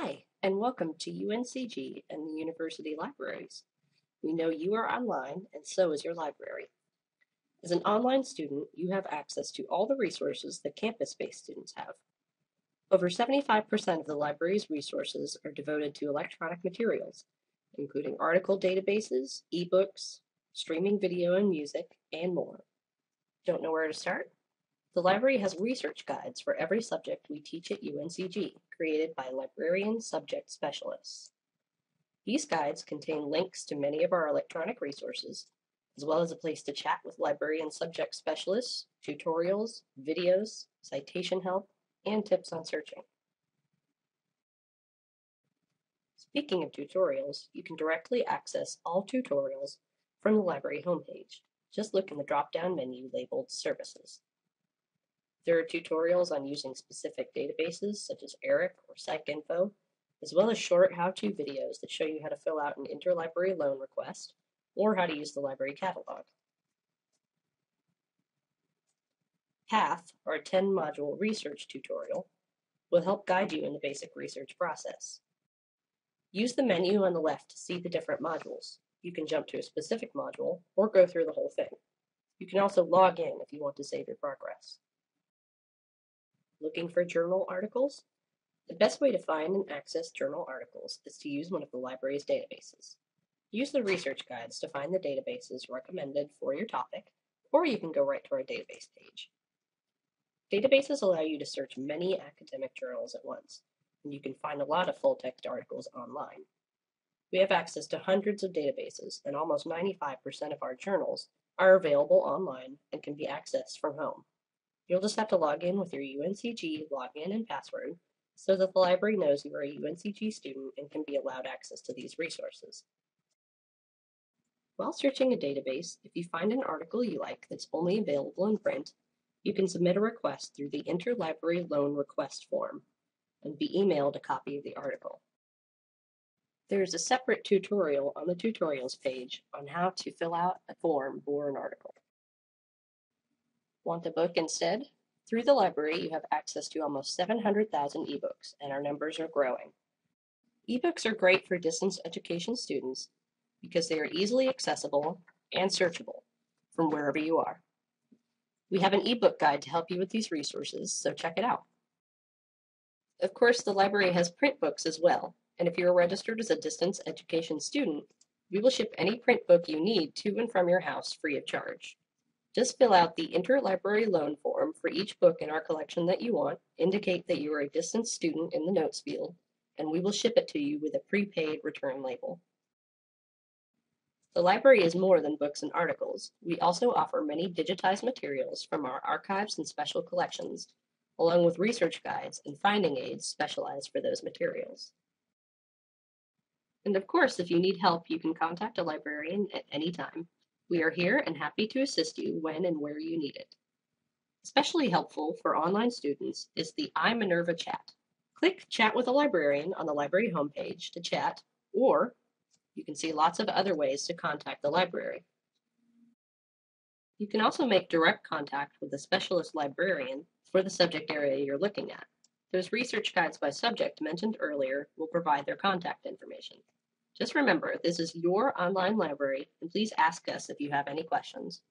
Hi, and welcome to UNCG and the University Libraries. We know you are online, and so is your library. As an online student, you have access to all the resources that campus-based students have. Over 75% of the library's resources are devoted to electronic materials, including article databases, ebooks, streaming video and music, and more. Don't know where to start? The library has research guides for every subject we teach at UNCG, created by librarian subject specialists. These guides contain links to many of our electronic resources, as well as a place to chat with librarian subject specialists, tutorials, videos, citation help, and tips on searching. Speaking of tutorials, you can directly access all tutorials from the library homepage. Just look in the drop-down menu labeled Services. There are tutorials on using specific databases such as ERIC or PsycInfo, as well as short how-to videos that show you how to fill out an interlibrary loan request or how to use the library catalog. PATH, our 10-module research tutorial, will help guide you in the basic research process. Use the menu on the left to see the different modules. You can jump to a specific module or go through the whole thing. You can also log in if you want to save your progress. Looking for journal articles? The best way to find and access journal articles is to use one of the library's databases. Use the research guides to find the databases recommended for your topic, or you can go right to our database page. Databases allow you to search many academic journals at once, and you can find a lot of full-text articles online. We have access to hundreds of databases, and almost 95% of our journals are available online and can be accessed from home. You'll just have to log in with your UNCG login and password so that the library knows you are a UNCG student and can be allowed access to these resources. While searching a database, if you find an article you like that's only available in print, you can submit a request through the Interlibrary Loan Request form and be emailed a copy of the article. There is a separate tutorial on the tutorials page on how to fill out a form for an article. Want a book instead? Through the library, you have access to almost 700,000 ebooks, and our numbers are growing. Ebooks are great for distance education students because they are easily accessible and searchable from wherever you are. We have an ebook guide to help you with these resources, so check it out. Of course, the library has print books as well, and if you are registered as a distance education student, we will ship any print book you need to and from your house free of charge. Just fill out the interlibrary loan form for each book in our collection that you want, indicate that you are a distance student in the notes field, and we will ship it to you with a prepaid return label. The library is more than books and articles. We also offer many digitized materials from our archives and special collections, along with research guides and finding aids specialized for those materials. And of course, if you need help, you can contact a librarian at any time. We are here and happy to assist you when and where you need it. Especially helpful for online students is the iMinerva chat. Click Chat with a Librarian on the library homepage to chat, or you can see lots of other ways to contact the library. You can also make direct contact with a specialist librarian for the subject area you're looking at. Those research guides by subject mentioned earlier will provide their contact information. Just remember, this is your online library, and please ask us if you have any questions.